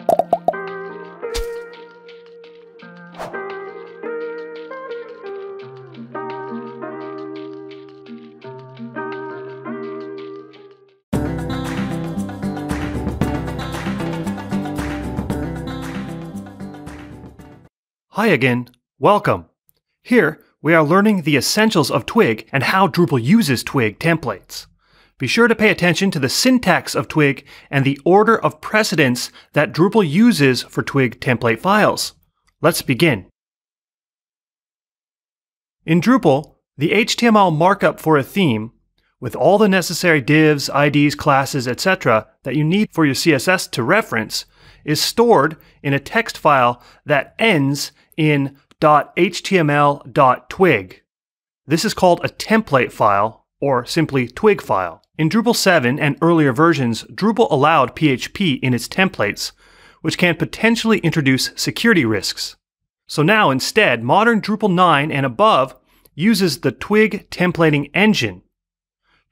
Hi again, welcome. Here, we are learning the essentials of Twig and how Drupal uses Twig templates. Be sure to pay attention to the syntax of Twig and the order of precedence that Drupal uses for Twig template files. Let's begin. In Drupal, the HTML markup for a theme, with all the necessary divs, IDs, classes, etc. that you need for your CSS to reference, is stored in a text file that ends in .html.twig. This is called a template file, or simply twig file. In Drupal 7 and earlier versions, Drupal allowed PHP in its templates, which can potentially introduce security risks. So now instead, modern Drupal 9 and above uses the Twig templating engine.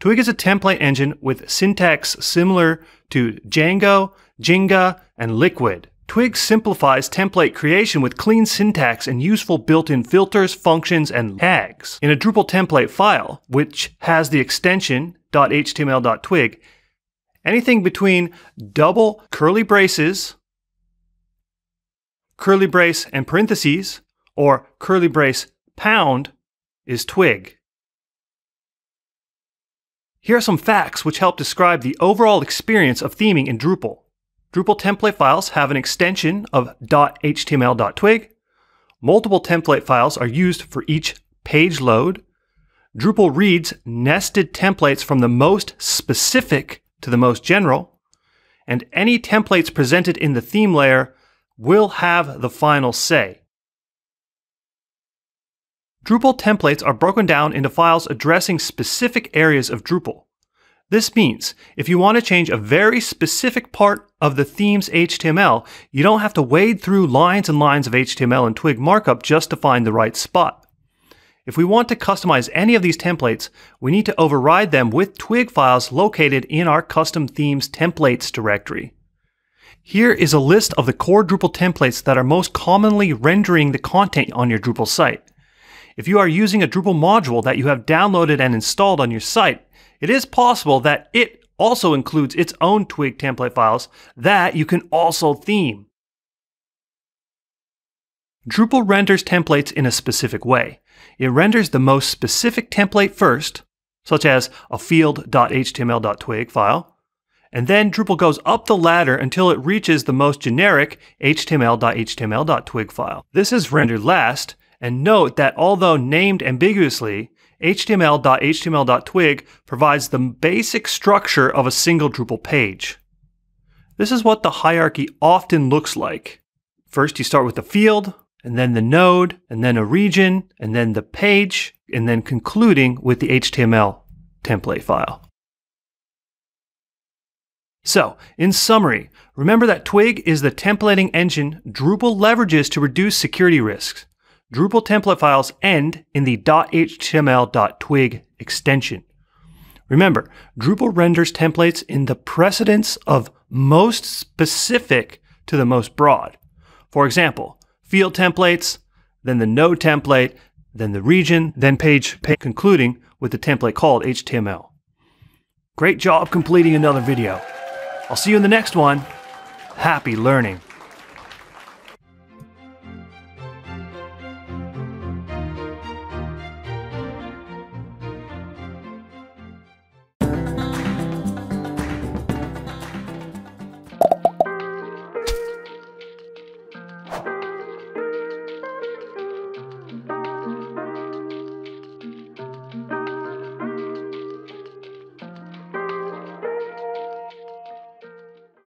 Twig is a template engine with syntax similar to Django, Jinja, and Liquid. Twig simplifies template creation with clean syntax and useful built-in filters, functions, and tags. In a Drupal template file, which has the extension .html.twig, anything between double curly braces, curly brace and parentheses, or curly brace pound is twig. Here are some facts which help describe the overall experience of theming in Drupal. Drupal template files have an extension of .html.twig. Multiple template files are used for each page load. Drupal reads nested templates from the most specific to the most general. And any templates presented in the theme layer will have the final say. Drupal templates are broken down into files addressing specific areas of Drupal. This means if you want to change a very specific part of the theme's HTML, you don't have to wade through lines and lines of HTML and Twig markup just to find the right spot. If we want to customize any of these templates, we need to override them with Twig files located in our custom themes templates directory. Here is a list of the core Drupal templates that are most commonly rendering the content on your Drupal site. If you are using a Drupal module that you have downloaded and installed on your site, it is possible that it also includes its own Twig template files that you can also theme. Drupal renders templates in a specific way. It renders the most specific template first, such as a field.html.twig file, and then Drupal goes up the ladder until it reaches the most generic html.html.twig file. This is rendered last, and note that although named ambiguously, HTML.html.twig provides the basic structure of a single Drupal page. This is what the hierarchy often looks like. First, you start with the field, and then the node, and then a region, and then the page, and then concluding with the HTML template file. So, in summary, remember that Twig is the templating engine Drupal leverages to reduce security risks. Drupal template files end in the .html.twig extension. Remember, Drupal renders templates in the precedence of most specific to the most broad. For example, field templates, then the node template, then the region, then page, page concluding with the template called HTML. Great job completing another video. I'll see you in the next one. Happy learning.